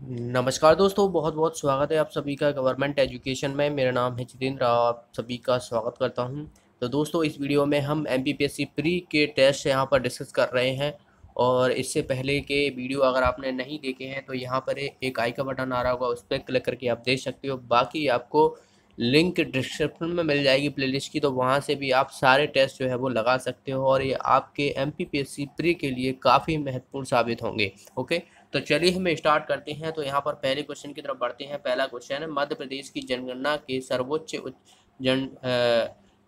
नमस्कार दोस्तों बहुत बहुत स्वागत है आप सभी का गवर्नमेंट एजुकेशन में। मेरा नाम है जितेंद्र, आप सभी का स्वागत करता हूँ। तो दोस्तों, इस वीडियो में हम एमपीपीएससी प्री के टेस्ट यहाँ पर डिस्कस कर रहे हैं। और इससे पहले के वीडियो अगर आपने नहीं देखे हैं तो यहाँ पर एक आई का बटन आ रहा होगा, उस पर क्लिक करके आप देख सकते हो। बाकी आपको लिंक डिस्क्रिप्शन में मिल जाएगी प्लेलिस्ट की तो वहाँ से भी आप सारे टेस्ट जो है वो लगा सकते हो। और ये आपके एमपीपीएससी प्री के लिए काफ़ी महत्वपूर्ण साबित होंगे, ओके? तो चलिए हम स्टार्ट करते हैं। तो यहाँ पर पहले क्वेश्चन की तरफ़ बढ़ते हैं। पहला क्वेश्चन है मध्य प्रदेश की जनगणना के सर्वोच्च जन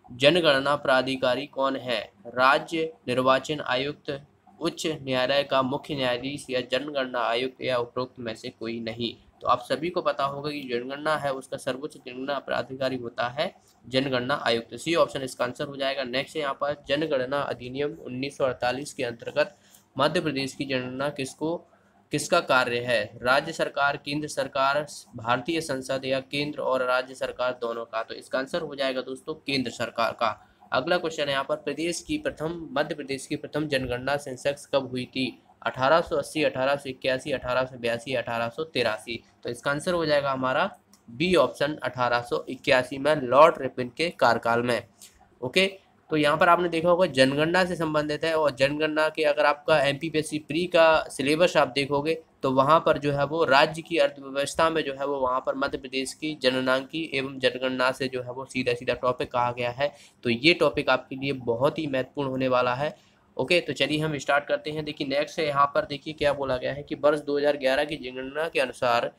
जनगणना प्राधिकारी कौन है? राज्य निर्वाचन आयुक्त, उच्च न्यायालय का मुख्य न्यायाधीश या जनगणना आयुक्त या उपरोक्त में से कोई नहीं। तो आप सभी को पता होगा कि जनगणना है, उसका सर्वोच्च जनगणना प्राधिकारी होता है जनगणना आयुक्त। सी ऑप्शन इसका आंसर हो जाएगा। नेक्स्ट यहाँ पर जनगणना अधिनियम 1948 के अंतर्गत मध्य प्रदेश की जनगणना किसको किसका कार्य है? राज्य सरकार केंद्र सरकार भारतीय संसद या केंद्र और राज्य सरकार दोनों का? तो इसका आंसर हो जाएगा दोस्तों केंद्र सरकार का। अगला क्वेश्चन है यहाँ पर प्रदेश की प्रथम मध्य प्रदेश की प्रथम जनगणना सेंसेक्स कब हुई थी? 1880, 1881, 1882, 1883 तो इसका आंसर हो जाएगा हमारा बी ऑप्शन 1881 में लॉर्ड रिपिन के कार्यकाल में। ओके तो यहाँ पर आपने देखा होगा जनगणना से संबंधित है और जनगणना के अगर आपका एम पी प्री का सिलेबस आप देखोगे तो वहाँ पर जो है वो राज्य की अर्थव्यवस्था में जो है वो वहाँ पर मध्य प्रदेश की जननांकी एवं जनगणना से जो है वो सीधा सीधा टॉपिक कहा गया है। तो ये टॉपिक आपके लिए बहुत ही महत्वपूर्ण होने वाला है। ओके तो चलिए हम स्टार्ट करते हैं। देखिए नेक्स्ट है यहाँ पर देखिए क्या बोला गया है कि वर्ष 2011 की जनगणना के अनुसार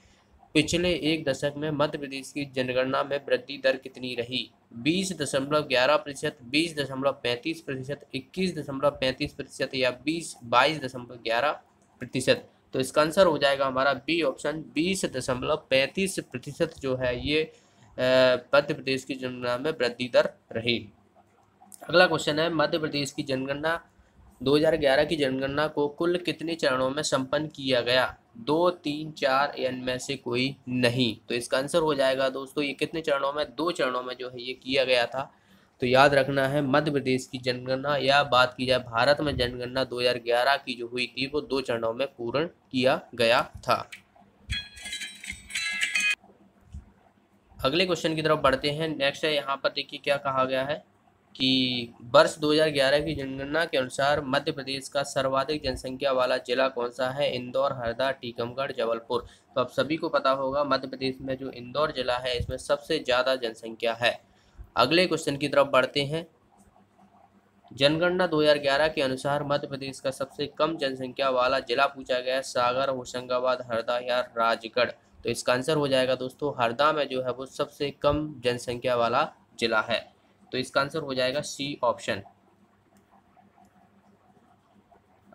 पिछले एक दशक में मध्य प्रदेश की जनगणना में वृद्धि दर कितनी रही? बीस दशमलव ग्यारह प्रतिशत, बीस दशमलव पैंतीस प्रतिशत, इक्कीस दशमलव पैंतीस प्रतिशत या बीस, बाईस दशमलव ग्यारह प्रतिशत? तो इसका आंसर हो जाएगा हमारा बी ऑप्शन, बीस दशमलव पैंतीस प्रतिशत जो है ये मध्य प्रदेश की जनगणना में वृद्धि दर रही। अगला क्वेश्चन है, मध्य प्रदेश की जनगणना 2011 की जनगणना को कुल कितने चरणों में संपन्न किया गया? दो, तीन, चार, एन में से कोई नहीं। तो इसका आंसर हो जाएगा दोस्तों, ये कितने चरणों में? दो चरणों में जो है ये किया गया था। तो याद रखना है, मध्य प्रदेश की जनगणना या बात की जाए भारत में जनगणना 2011 की जो हुई थी, वो दो चरणों में पूर्ण किया गया था। अगले क्वेश्चन की तरफ़ बढ़ते हैं। नेक्स्ट है, यहाँ पर देखिए क्या कहा गया है। कि वर्ष 2011 की जनगणना के अनुसार मध्य प्रदेश का सर्वाधिक जनसंख्या वाला जिला कौन सा है? इंदौर, हरदा, टीकमगढ़, जबलपुर। तो आप सभी को पता होगा, मध्य प्रदेश में जो इंदौर जिला है, इसमें सबसे ज़्यादा जनसंख्या है। अगले क्वेश्चन की तरफ़ बढ़ते हैं। जनगणना 2011 के अनुसार मध्य प्रदेश का सबसे कम जनसंख्या वाला जिला पूछा गया सागर, होशंगाबाद, हरदा या राजगढ़। तो इसका आंसर हो जाएगा दोस्तों, हरदा में जो है वो सबसे कम जनसंख्या वाला जिला है। तो इसका आंसर हो जाएगा सी ऑप्शन।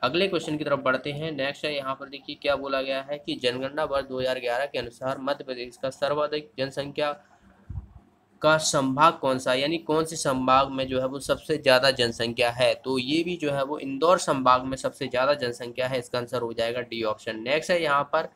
अगले क्वेश्चन की तरफ़ बढ़ते हैं। नेक्स्ट है, यहाँ पर देखिए क्या बोला गया है कि जनगणना वर्ष 2011 के अनुसार मध्य प्रदेश का सर्वाधिक जनसंख्या का संभाग कौन सा, यानी कौन से संभाग में जो है वो सबसे ज़्यादा जनसंख्या है? तो ये भी जो है वो इंदौर संभाग में सबसे ज़्यादा जनसंख्या है, इसका आंसर हो जाएगा डी ऑप्शन। नेक्स्ट है, यहाँ पर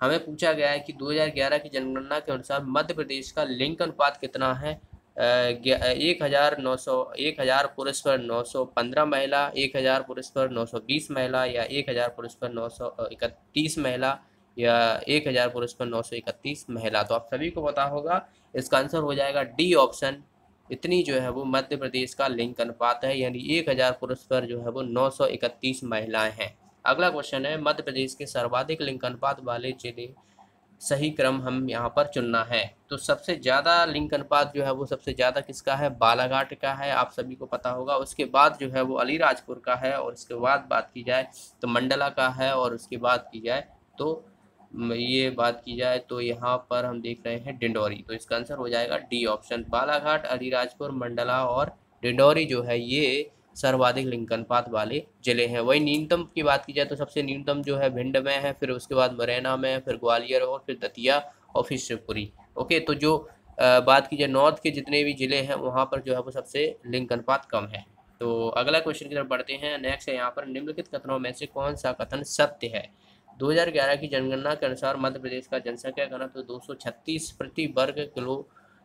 हमें पूछा गया है कि 2011 की जनगणना के अनुसार मध्य प्रदेश का लिंग अनुपात कितना है? एक हज़ार नौ सौ, एक हज़ार पुरुष पर नौ सौ पंद्रह महिला, एक हज़ार पुरुष पर नौ सौ बीस महिला या एक हज़ार पुरुष पर नौ सौ इकतीस महिला या एक हज़ार पुरुष पर नौ सौ इकतीस महिला। तो आप सभी को पता होगा, इसका आंसर हो जाएगा डी ऑप्शन। इतनी जो है वो मध्य प्रदेश का लिंग अनुपात है, यानी एक हज़ार पुरुष पर जो है वो नौ सौ इकतीस महिलाएँ हैं। अगला क्वेश्चन है, मध्य प्रदेश के सर्वाधिक लिंग अनुपात वाले ज़िले सही क्रम हम यहाँ पर चुनना है। तो सबसे ज़्यादा लिंक अनुपात जो है वो सबसे ज़्यादा किसका है? बालाघाट का है, आप सभी को पता होगा। उसके बाद जो है वो अलीराजपुर का है और उसके बाद बात की जाए तो मंडला का है और उसके बाद की जाए तो ये बात की जाए तो यहाँ पर हम देख रहे हैं डिंडोरी। तो इसका आंसर हो जाएगा डी ऑप्शन। बालाघाट, अलीराजपुर, मंडला और डिंडोरी जो है ये सर्वाधिक लिंग अनुपात वाले ज़िले हैं। वही न्यूनतम की बात की जाए तो सबसे न्यूनतम जो है भिंड में है, फिर उसके बाद मुरैना में फिर ग्वालियर और फिर दतिया और फिर शिवपुरी। ओके तो जो बात की जाए नॉर्थ के जितने भी ज़िले हैं, वहाँ पर जो है वो सबसे लिंग अनुपात कम है। तो अगला क्वेश्चन की तरफ़ बढ़ते हैं। नेक्स्ट है, यहाँ पर निम्नलिखित कथनों में से कौन सा कथन सत्य है? 2011 की जनगणना के अनुसार मध्य प्रदेश का जनसंख्या घनत्व तो 236 प्रति वर्ग किलो,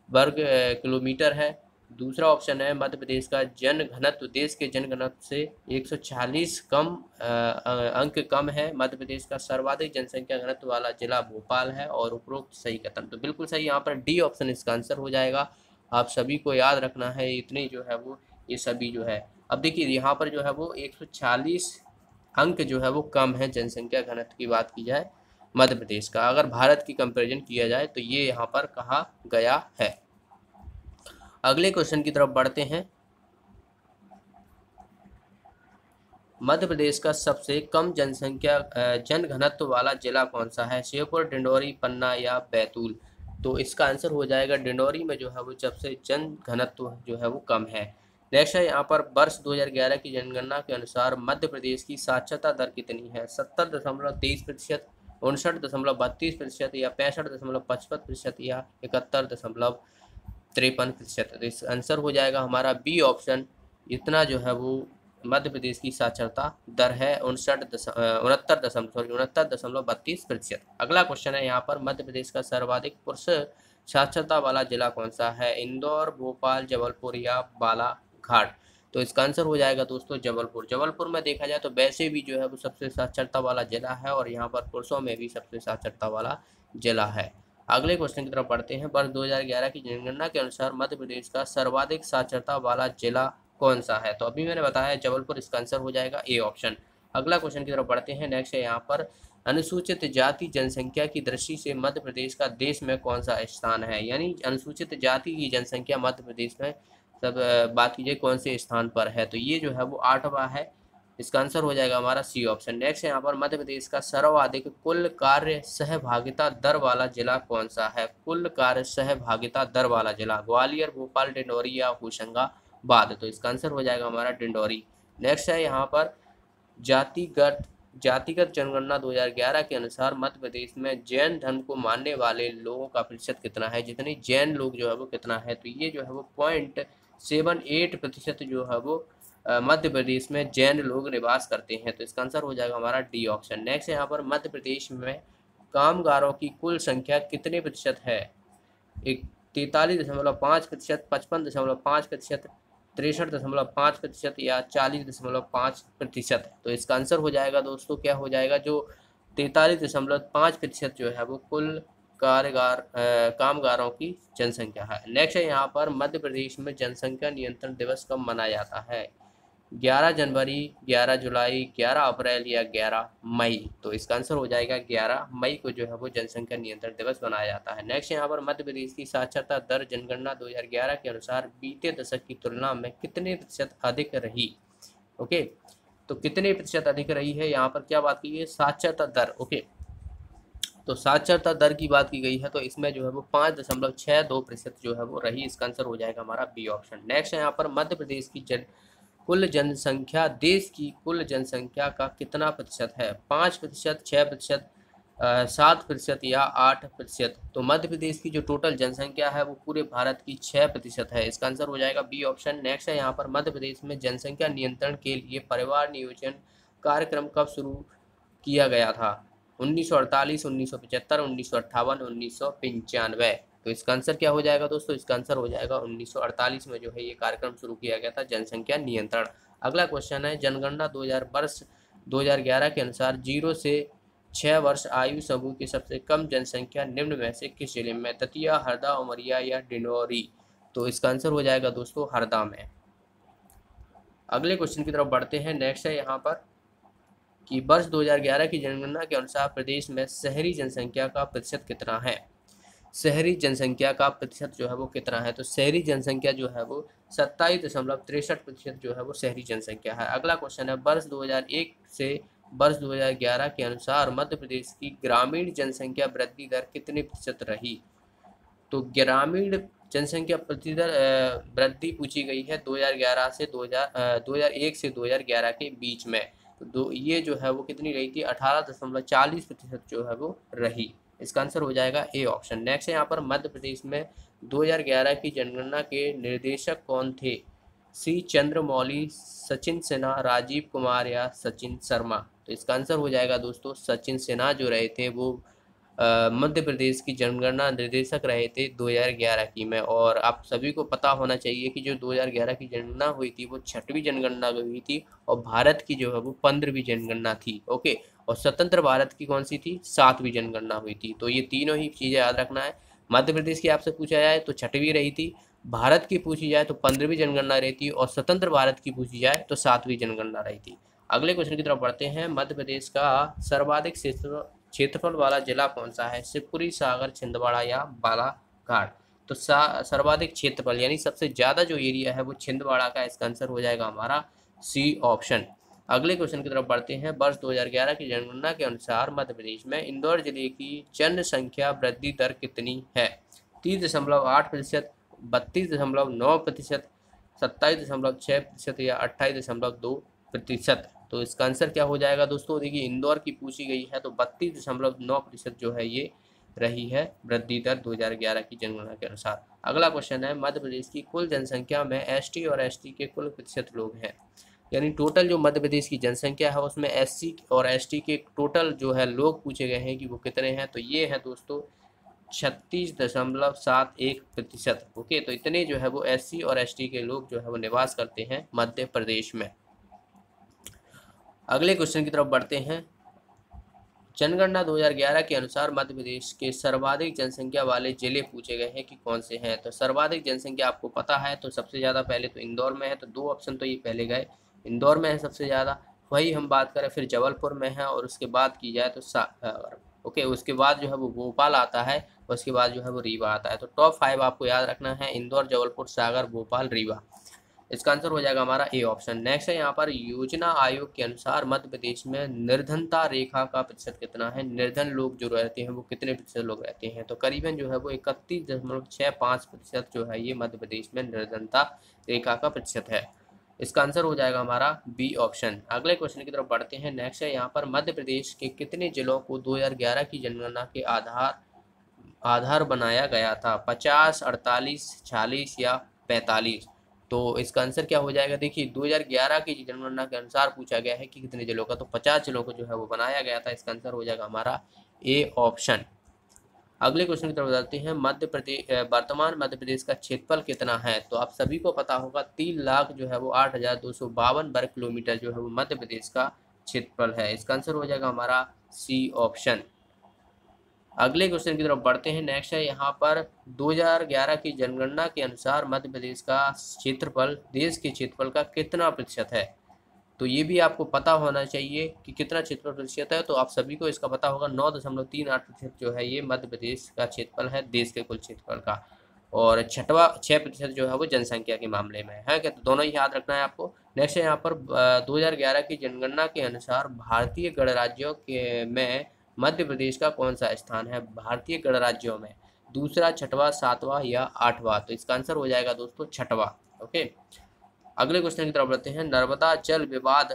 वर्ग किलोमीटर है। दूसरा ऑप्शन है मध्य प्रदेश का जन घनत्व। देश के जन घनत्व से 140 कम अंक कम है। मध्य प्रदेश का सर्वाधिक जनसंख्या घनत्व वाला जिला भोपाल है और उपरोक्त सही कथन। तो बिल्कुल सही, यहाँ पर डी ऑप्शन इसका आंसर हो जाएगा। आप सभी को याद रखना है, इतने जो है वो, ये सभी जो है। अब देखिए, यहाँ पर जो है वो 140 अंक जो है वो कम है जनसंख्या घनत्व की बात की जाए मध्य प्रदेश का। अगर भारत की कंपेरिजन किया जाए तो ये यहाँ पर कहा गया है। अगले क्वेश्चन की तरफ़ बढ़ते हैं। मध्य प्रदेश का सबसे कम जनसंख्या जन घनत्व वाला जिला कौन सा है? श्योपुर, डिंडोरी, पन्ना या बैतूल? तो इसका आंसर हो जाएगा डिंडोरी में जो है वो सबसे जन घनत्व जो है वो कम है। नेक्स्ट है यहाँ पर वर्ष 2011 की जनगणना के अनुसार मध्य प्रदेश की साक्षरता दर कितनी है? सत्तर दशमलव तेईस प्रतिशत, उनसठ दशमलव बत्तीस प्रतिशत या पैंसठ दशमलव पचपन प्रतिशत या इकहत्तर दशमलव तिरपन प्रतिशत। तो इस आंसर हो जाएगा हमारा बी ऑप्शन इतना जो है वो मध्य प्रदेश की साक्षरता दर है उनसठ उनहत्तर दशमलव सॉरी उनहत्तर दशमलव बत्तीस प्रतिशत। अगला क्वेश्चन है यहाँ पर मध्य प्रदेश का सर्वाधिक पुरुष साक्षरता वाला जिला कौन सा है? इंदौर, भोपाल, जबलपुर या बालाघाट। तो इसका आंसर हो जाएगा दोस्तों जबलपुर। जबलपुर में देखा जाए तो वैसे भी जो है वो सबसे साक्षरता वाला जिला है और यहाँ पर पुरुषों में भी सबसे साक्षरता वाला जिला है। अगले क्वेश्चन की तरफ़ पढ़ते हैं वर्ष 2011 की जनगणना के अनुसार मध्य प्रदेश का सर्वाधिक साक्षरता वाला जिला कौन सा है? तो अभी मैंने बताया जबलपुर इसका आंसर हो जाएगा ए ऑप्शन अगला क्वेश्चन की तरफ़ पढ़ते हैं नेक्स्ट है यहाँ पर, अनुसूचित जाति जनसंख्या की दृष्टि से मध्य प्रदेश का देश में कौन सा स्थान है? यानी अनुसूचित जाति की जनसंख्या मध्य प्रदेश में, सब बात कीजिए कौन से स्थान पर है? तो ये जो है वो आठवां है इसका आंसर हो जाएगा हमारा सी ऑप्शन। नेक्स्ट यहाँ पर मध्य प्रदेश का सर्वाधिक कुल कार्य सहभागिता दर वाला जिला कौन सा है? कुल कार्य सहभागिता दर वाला जिला ग्वालियर, भोपाल, डिंडोरी या होशंगाबाद। तो इसका आंसर हो जाएगा हमारा डिंडोरी। नेक्स्ट है यहाँ पर जातिगत जातिगत जनगणना 2011 के अनुसार मध्य प्रदेश में जैन धर्म को मानने वाले लोगों का प्रतिशत कितना है? जितने जैन लोग जो है वो कितना है? तो ये जो है वो पॉइंट सेवन एट प्रतिशत जो है वो मध्य प्रदेश में जैन लोग निवास करते हैं तो इसका आंसर हो जाएगा हमारा डी ऑप्शन। नेक्स्ट यहाँ पर मध्य प्रदेश में कामगारों की कुल संख्या कितने प्रतिशत है? एक, तैतालीस दशमलव पाँच प्रतिशत, पचपन दशमलव पाँच प्रतिशत, तिरसठ दशमलव पाँच प्रतिशत या चालीस दशमलव पाँच प्रतिशत तो इसका आंसर हो जाएगा दोस्तों, क्या हो जाएगा? जो तैतालीस दशमलव पाँच प्रतिशत जो है, वो कुल कारगार कामगारों की जनसंख्या है। नेक्स्ट है यहाँ पर मध्य प्रदेश में जनसंख्या नियंत्रण दिवस कब मनाया जाता है? 11 जनवरी 11 जुलाई 11 अप्रैल या 11 मई। तो इसका आंसर हो जाएगा 11 मई को जो है वो जनसंख्या नियंत्रण दिवस बनाया जाता है। नेक्स्ट यहाँ पर मध्य प्रदेश की साक्षरता दर जनगणना 2011 के अनुसार बीते दशक की तुलना में कितने प्रतिशत अधिक रही? ओके तो कितने प्रतिशत अधिक रही है? यहाँ पर क्या बात की है? साक्षरता दर। ओके तो साक्षरता दर की बात की गई है तो इसमें जो है वो पाँच दशमलव छः दो प्रतिशत जो है वो रही। इसका आंसर हो जाएगा हमारा बी ऑप्शन। नेक्स्ट है यहाँ पर मध्य प्रदेश की जन कुल जनसंख्या, देश की कुल जनसंख्या का कितना प्रतिशत है? पाँच प्रतिशत छः प्रतिशत सात प्रतिशत या आठ प्रतिशत? तो मध्य प्रदेश की जो टोटल जनसंख्या है वो पूरे भारत की छः प्रतिशत है। इसका आंसर हो जाएगा बी ऑप्शन नेक्स्ट है यहाँ पर मध्य प्रदेश में जनसंख्या नियंत्रण के लिए परिवार नियोजन कार्यक्रम कब शुरू किया गया था? उन्नीस सौ अड़तालीस, उन्नीस सौ पचहत्तर, उन्नीस सौ अट्ठावन, उन्नीस सौ पंचानवे। तो इसका आंसर क्या हो जाएगा दोस्तों? इसका आंसर हो जाएगा 1948 में जो है ये कार्यक्रम शुरू किया गया था जनसंख्या नियंत्रण। अगला क्वेश्चन है, जनगणना 2000 वर्ष 2011 के अनुसार ज़ीरो से छः वर्ष आयु समूह की सबसे कम जनसंख्या निम्न में से किस ज़िले में? दतिया हरदा, उमरिया या डिंडोरी? तो इसका आंसर हो जाएगा दोस्तों हरदा में। अगले क्वेश्चन की तरफ़ बढ़ते हैं। नेक्स्ट है यहाँ पर कि वर्ष 2011 की जनगणना के अनुसार प्रदेश में शहरी जनसंख्या का प्रतिशत कितना है? शहरी जनसंख्या का प्रतिशत जो है वो कितना है? तो शहरी जनसंख्या जो है वो सत्ताईस दशमलव तिरसठ प्रतिशत जो है वो शहरी जनसंख्या है। अगला क्वेश्चन है, वर्ष 2001 से वर्ष 2011 के अनुसार मध्य प्रदेश की ग्रामीण जनसंख्या वृद्धि दर कितने प्रतिशत रही? तो ग्रामीण जनसंख्या प्रति दर वृद्धि पूछी गई है 2011 से 2000 2001 से 2011 के बीच में। तो दो, ये जो है वो कितनी रही थी? अठारह दशमलव चालीस प्रतिशत जो है वो रही। इसका आंसर हो जाएगा ए ऑप्शन। नेक्स्ट है यहाँ पर मध्य प्रदेश में 2011 की जनगणना के निर्देशक कौन थे? सी चंद्रमौली, सचिन सिन्हा, राजीव कुमार या सचिन शर्मा। तो इसका आंसर हो जाएगा दोस्तों, सचिन सिन्हा जो रहे थे वो मध्य प्रदेश की जनगणना निर्देशक रहे थे 2011 की में। और आप सभी को पता होना चाहिए कि जो 2011 की जनगणना हुई थी, वो छठवीं जनगणना हुई थी और भारत की जो है वो पंद्रहवीं जनगणना थी, ओके? और स्वतंत्र भारत की कौन सी थी? सातवीं जनगणना हुई थी। तो ये तीनों ही चीज़ें याद रखना है। मध्य प्रदेश की आपसे पूछा जाए तो छठवीं रही थी, भारत की पूछी जाए तो पंद्रहवीं जनगणना रही थी और स्वतंत्र भारत की पूछी जाए तो सातवीं जनगणना रही थी। अगले क्वेश्चन की तरफ़ बढ़ते हैं। मध्य प्रदेश का सर्वाधिक क्षेत्र क्षेत्रफल वाला जिला कौन सा है? शिवपुरी, सागर, छिंदवाड़ा या बालाघाट? तो सर्वाधिक क्षेत्रफल, यानी सबसे ज़्यादा जो एरिया है वो छिंदवाड़ा का, इसका आंसर हो जाएगा हमारा सी ऑप्शन अगले क्वेश्चन की तरफ़ बढ़ते हैं। वर्ष 2011 की जनगणना के अनुसार मध्य प्रदेश में इंदौर ज़िले की जनसंख्या वृद्धि दर कितनी है? तीस दशमलव आठ प्रतिशत, बत्तीस दशमलव नौ प्रतिशत, सत्ताईस दशमलव छः प्रतिशत या अट्ठाईस दशमलव दो प्रतिशत। तो इसका आंसर क्या हो जाएगा दोस्तों? देखिए, इंदौर की पूछी गई है तो बत्तीस दशमलव नौ प्रतिशत जो है ये रही है वृद्धि दर 2011 की जनगणना के अनुसार। अगला क्वेश्चन है, मध्य प्रदेश की कुल जनसंख्या में एसटी और एसटी के कुल प्रतिशत लोग हैं। यानी टोटल जो मध्य प्रदेश की जनसंख्या है उसमें एससी और एसटी के टोटल जो है लोग पूछे गए हैं कि वो कितने हैं? तो ये हैं दोस्तों, छत्तीस दशमलव सात एक प्रतिशत। ओके तो इतने जो है वो एससी और एसटी के लोग जो है वो निवास करते हैं मध्य प्रदेश में। अगले क्वेश्चन की तरफ़ बढ़ते हैं। जनगणना 2011 के अनुसार मध्य प्रदेश के सर्वाधिक जनसंख्या वाले ज़िले पूछे गए हैं कि कौन से हैं? तो सर्वाधिक जनसंख्या आपको पता है तो सबसे ज़्यादा पहले तो इंदौर में है तो दो ऑप्शन तो ये पहले गए। इंदौर में है सबसे ज़्यादा, वही हम बात करें, फिर जबलपुर में है, और उसके बाद की जाए तो ओके, उसके बाद जो है वो भोपाल आता है, उसके बाद जो है वो रीवा आता है। तो टॉप फाइव आपको याद रखना है, इंदौर, जबलपुर, सागर, भोपाल, रीवा। इसका आंसर हो जाएगा हमारा ए ऑप्शन। नेक्स्ट है यहाँ पर योजना आयोग के अनुसार मध्य प्रदेश में निर्धनता रेखा का प्रतिशत कितना है? निर्धन लोग जो रहते हैं वो कितने प्रतिशत लोग रहते हैं? तो करीबन जो है वो इकतीस दशमलव छः पाँच प्रतिशत जो है ये मध्य प्रदेश में निर्धनता रेखा का प्रतिशत है। इसका आंसर हो जाएगा हमारा बी ऑप्शन। अगले क्वेश्चन की तरफ़ बढ़ते हैं। नेक्स्ट है यहाँ पर मध्य प्रदेश के कितने जिलों को 2011 की जनगणना के आधार आधार बनाया गया था? पचास, अड़तालीस, छियालीस या पैंतालीस? तो इसका आंसर क्या हो जाएगा? देखिए 2011 की जनगणना के अनुसार पूछा गया है कि कितने जिलों का तो 50 जिलों को जो है वो बनाया गया था। इसका आंसर हो जाएगा हमारा ए ऑप्शन। अगले क्वेश्चन की तरफ़ बताते हैं। मध्य प्रदेश वर्तमान मध्य प्रदेश का क्षेत्रफल कितना है? तो आप सभी को पता होगा, तीन लाख जो है वो आठ हज़ार दो सौ बावन वर्ग किलोमीटर जो है वो मध्य प्रदेश का क्षेत्रफल है। इसका आंसर हो जाएगा हमारा सी ऑप्शन। अगले क्वेश्चन की तरफ़ बढ़ते हैं। नेक्स्ट है, यहाँ पर 2011 की जनगणना के अनुसार मध्य प्रदेश का क्षेत्रफल, देश के क्षेत्रफल का कितना प्रतिशत है? तो ये भी आपको पता होना चाहिए कि कितना क्षेत्रफल प्रतिशत है। तो आप सभी को इसका पता होगा, नौ दशमलव तीन आठ प्रतिशत जो है, ये मध्य प्रदेश का क्षेत्रफल है, देश के कुल क्षेत्रफल का। और छठवा छः प्रतिशत जो है, वो जनसंख्या के मामले में है। क्या? तो दोनों ही याद रखना है आपको। नेक्स्ट है यहाँ पर 2011 की जनगणना के अनुसार भारतीय गणराज्यों के में मध्य प्रदेश का कौन सा स्थान है भारतीय गणराज्यों में? दूसरा छठवा, सातवां या आठवां? तो इसका आंसर हो जाएगा दोस्तों छठवा ओके अगले क्वेश्चन की तरफ़ बढ़ते हैं। नर्मदा जल विवाद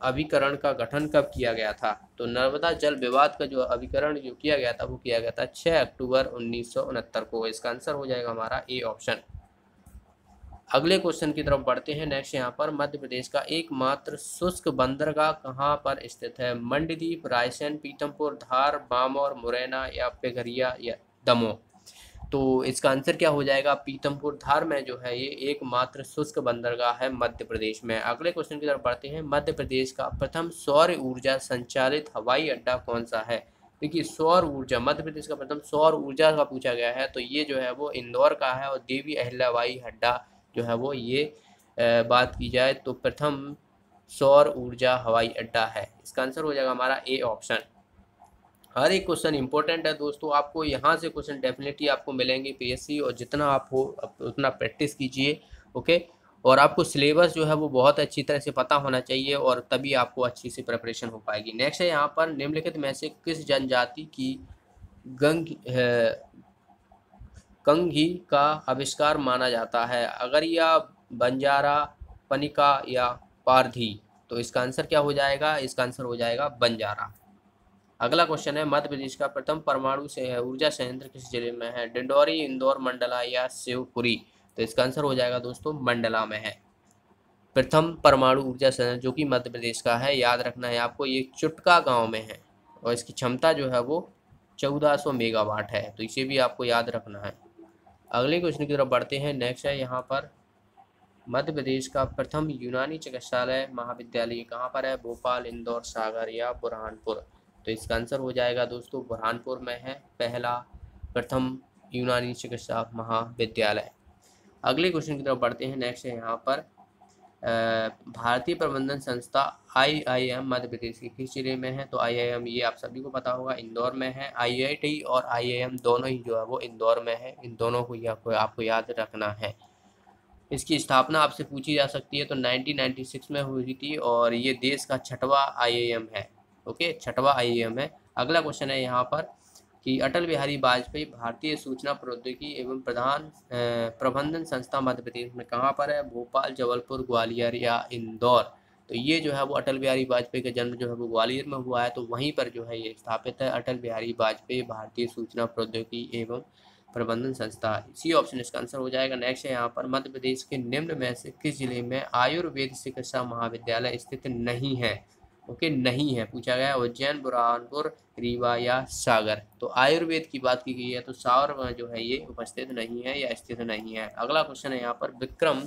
अभिकरण का गठन कब किया गया था? तो नर्मदा जल विवाद का जो अभिकरण जो किया गया था, वो किया गया था 6 अक्टूबर उन्नीस सौ उनहत्तर को। इसका आंसर हो जाएगा हमारा ए ऑप्शन अगले क्वेश्चन की तरफ़ बढ़ते हैं। नेक्स्ट यहाँ पर मध्य प्रदेश का एकमात्र शुष्क बंदरगाह कहाँ पर स्थित है? मंडदीप, रायसेन, पीतमपुर, धार, बामौर, मुरैना या पेघरिया या दमोह? तो इसका आंसर क्या हो जाएगा? पीतमपुर, धार में जो है ये एकमात्र शुष्क बंदरगाह है मध्य प्रदेश में। अगले क्वेश्चन की तरफ़ बढ़ते हैं। मध्य प्रदेश का प्रथम सौर ऊर्जा संचालित हवाई अड्डा कौन सा है? देखिए, सौर ऊर्जा, मध्य प्रदेश का प्रथम सौर ऊर्जा का पूछा गया है। तो ये जो है वो इंदौर का है और देवी अहिल्याबाई अड्डा जो है वो ये बात की जाए तो प्रथम सौर ऊर्जा हवाई अड्डा है। इसका आंसर हो जाएगा हमारा ए ऑप्शन हर एक क्वेश्चन इंपॉर्टेंट है दोस्तों, आपको यहाँ से क्वेश्चन डेफिनेटली आपको मिलेंगे पीएससी और जितना आप हो उतना प्रैक्टिस कीजिए ओके और आपको सिलेबस जो है वो बहुत अच्छी तरह से पता होना चाहिए और तभी आपको अच्छी से प्रिपरेशन हो पाएगी। नेक्स्ट है यहाँ पर निम्नलिखित में से किस जनजाति की गंग कंघी का आविष्कार माना जाता है। अगर अगरिया बंजारा, पनिका या पारधी तो इसका आंसर क्या हो जाएगा? इसका आंसर हो जाएगा बंजारा। अगला क्वेश्चन है, मध्य प्रदेश का प्रथम परमाणु से है, ऊर्जा संयंत्र किस ज़िले में है? डिंडोरी, इंदौर, मंडला या शिवपुरी? तो इसका आंसर हो जाएगा दोस्तों, मंडला में है। प्रथम परमाणु ऊर्जा संयंत्र जो कि मध्य प्रदेश का है, याद रखना है आपको, ये चुटका गाँव में है और इसकी क्षमता जो है वो 1400 मेगावाट है। तो इसे भी आपको याद रखना है। अगले क्वेश्चन की तरफ़ बढ़ते हैं। नेक्स्ट है यहाँ पर, मध्य प्रदेश का प्रथम यूनानी चिकित्सालय महाविद्यालय कहाँ पर है? भोपाल, इंदौर, सागर या बुरहानपुर। तो इसका आंसर हो जाएगा दोस्तों, बुरहानपुर में है पहला प्रथम यूनानी चिकित्सा महाविद्यालय। अगले क्वेश्चन की तरफ़ बढ़ते हैं। नेक्स्ट है यहाँ पर भारतीय प्रबंधन संस्था आईआईएम मध्य प्रदेश के किस ज़िले में है? तो आईआईएम ये आप सभी को पता होगा, इंदौर में है। आईआईटी और आईआईएम दोनों ही जो है वो इंदौर में है। इन दोनों को आपको आपको याद रखना है। इसकी स्थापना आपसे पूछी जा सकती है तो 1996 में हुई थी और ये देश का छठवा आईआईएम है। ओके, छठवा आईआईएम है। अगला क्वेश्चन है यहाँ पर। कि अटल बिहारी वाजपेयी भारतीय सूचना प्रौद्योगिकी एवं प्रधान प्रबंधन संस्था मध्य प्रदेश में कहाँ पर है? भोपाल, जबलपुर, ग्वालियर या इंदौर? तो ये जो है वो अटल बिहारी वाजपेयी का जन्म जो है वो ग्वालियर में हुआ है तो वहीं पर जो है ये स्थापित है अटल बिहारी वाजपेयी भारतीय सूचना प्रौद्योगिकी एवं प्रबंधन संस्था। इसी ऑप्शन इसका आंसर हो जाएगा। नेक्स्ट है यहाँ पर, मध्य प्रदेश के निम्न में से किस ज़िले में आयुर्वेद चिकित्सा महाविद्यालय स्थित नहीं है? ओके, नहीं है, पूछा गया उज्जैन, बुरहानपुर, रीवा या सागर। तो आयुर्वेद की बात की गई है तो सागर जो है ये उपस्थित नहीं है या स्थित नहीं है। अगला क्वेश्चन है यहाँ पर, विक्रम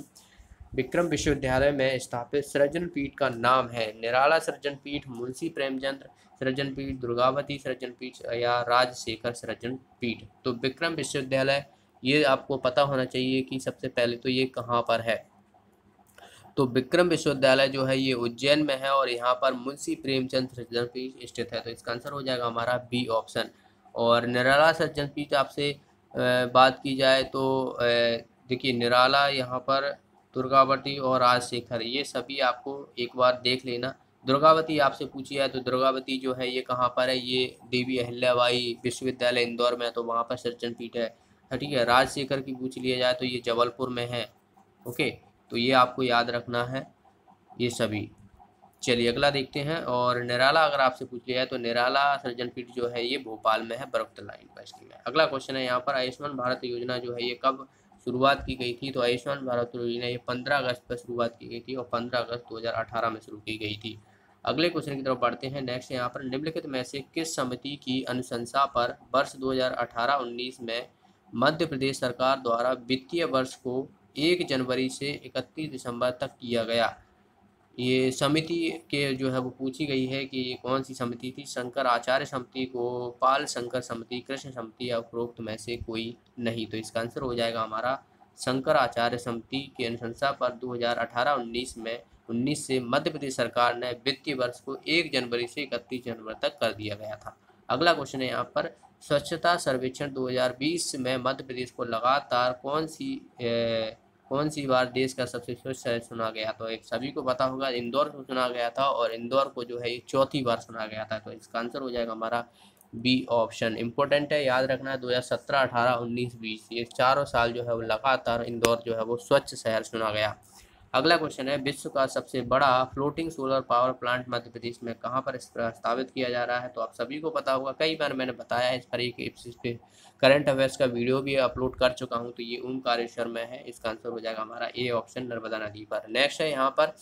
विक्रम विश्वविद्यालय में स्थापित सृजन पीठ का नाम है। निराला सृजन पीठ, मुंशी प्रेमचंद सृजन पीठ, दुर्गावती सृजन पीठ या राजशेखर सृजन पीठ। तो विक्रम विश्वविद्यालय, ये आपको पता होना चाहिए कि सबसे पहले तो ये कहाँ पर है? तो विक्रम विश्वविद्यालय जो है ये उज्जैन में है और यहाँ पर मुंशी प्रेमचंद सज्जन पीठ स्थित है। तो इसका आंसर हो जाएगा हमारा बी ऑप्शन। और निराला सज्जन पीठ आपसे बात की जाए तो देखिए निराला यहाँ पर दुर्गावती और राजशेखर, ये सभी आपको एक बार देख लेना। दुर्गावती आपसे पूछी है तो दुर्गावती जो है ये कहाँ पर है? ये देवी अहिल्याबाई विश्वविद्यालय इंदौर में है तो वहाँ पर सज्जन पीठ है। ठीक है, राजशेखर की पूछ लिया जाए तो ये जबलपुर में है। ओके? तो ये आपको याद रखना है, ये सभी। चलिए अगला देखते हैं और निराला अगर आपसे पूछ लिया है तो निराला सर्जन पीठ जो है, ये भोपाल में है, बरक्त लाइन पर में। अगला क्वेश्चन है यहाँ पर, आयुष्मान भारत योजना जो है, ये कब शुरुआत की गई थी? तो आयुष्मान भारत योजना, ये पंद्रह अगस्त पर शुरुआत की गई थी और पंद्रह अगस्त दो हज़ार अठारह में शुरू की गई थी। अगले क्वेश्चन की तरफ़ बढ़ते हैं। नेक्स्ट यहाँ पर, निम्नलिखित में से किस समिति की अनुशंसा पर वर्ष 2018-19 में मध्य प्रदेश सरकार द्वारा वित्तीय वर्ष को एक जनवरी से इकतीस दिसंबर तक किया गया। ये समिति के जो है वो पूछी गई है कि ये कौन सी समिति थी? शंकर आचार्य समिति को पाल शंकर समिति कृष्ण समिति या उपरोक्त में से कोई नहीं। तो इसका आंसर हो जाएगा हमारा शंकर आचार्य समिति की अनुशंसा पर 2018-19 में 19 से मध्य प्रदेश सरकार ने वित्तीय वर्ष को 1 जनवरी से इकतीस जनवरी तक कर दिया गया था। अगला क्वेश्चन है यहाँ पर स्वच्छता सर्वेक्षण 2020 में मध्य प्रदेश को लगातार कौन सी ए, कौन सी बार देश का सबसे स्वच्छ शहर सुना गया? तो एक सभी को पता होगा, इंदौर को चुना गया था और इंदौर को जो है ये चौथी बार सुना गया था। तो इसका आंसर हो जाएगा हमारा बी ऑप्शन। इंपॉर्टेंट है, याद रखना है दो हज़ार सत्रह, अठारह, उन्नीस, बीस, ये चारों साल जो है वो लगातार इंदौर जो है वो स्वच्छ शहर सुना गया। अगला क्वेश्चन है, विश्व का सबसे बड़ा floating solar power plant Madhya Pradesh में कहाँ पर प्रस्तावित किया जा रहा है? तो आप सभी को पता होगा, कई बार मैंने बताया है इस पर एक पे करंट अफेयर्स का वीडियो भी अपलोड कर चुका हूँ तो ये ओमकारेश्वर में है, इसका आंसर हो जाएगा हमारा ए ऑप्शन नर्मदा नदी पर। नेक्स्ट है यहाँ पर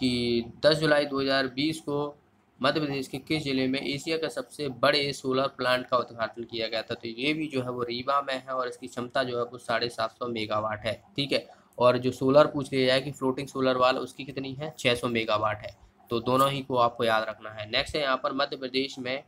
कि 10 जुलाई 2020 को मध्य प्रदेश के किस ज़िले में एशिया का सबसे बड़े सोलर प्लांट का उद्घाटन किया गया था? तो ये भी जो है वो रीवा में है और इसकी क्षमता जो है वो साढ़े सात सौ मेगावाट है, ठीक है? और जो सोलर पूछ लिया जाए कि फ्लोटिंग सोलर वाल, उसकी कितनी है? 600 मेगावाट है। तो दोनों ही को आपको याद रखना है। नेक्स्ट है यहाँ पर मध्य प्रदेश में